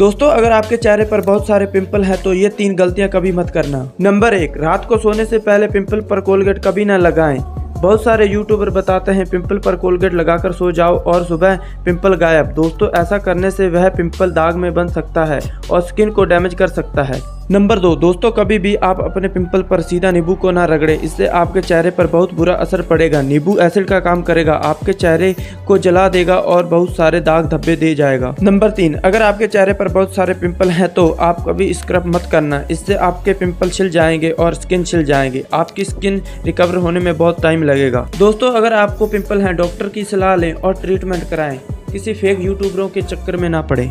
दोस्तों, अगर आपके चेहरे पर बहुत सारे पिंपल हैं तो ये तीन गलतियाँ कभी मत करना। नंबर एक, रात को सोने से पहले पिंपल पर कोलगेट कभी ना लगाएँ। बहुत सारे यूट्यूबर बताते हैं, पिंपल पर कोलगेट लगाकर सो जाओ और सुबह पिंपल गायब। दोस्तों, ऐसा करने से वह पिंपल दाग में बन सकता है और स्किन को डैमेज कर सकता है। नंबर दो, दोस्तों, कभी भी आप अपने पिंपल पर सीधा नींबू को ना रगड़े। इससे आपके चेहरे पर बहुत बुरा असर पड़ेगा। नींबू एसिड का काम करेगा, आपके चेहरे को जला देगा और बहुत सारे दाग धब्बे दे जाएगा। नंबर तीन, अगर आपके चेहरे पर बहुत सारे पिंपल हैं तो आप कभी स्क्रब मत करना। इससे आपके पिंपल छिल जाएँगे और स्किन छिल जाएँगे। आपकी स्किन रिकवर होने में बहुत टाइम लगेगा। दोस्तों, अगर आपको पिंपल है, डॉक्टर की सलाह लें और ट्रीटमेंट कराएँ। किसी फेक यूट्यूबरों के चक्कर में ना पड़े।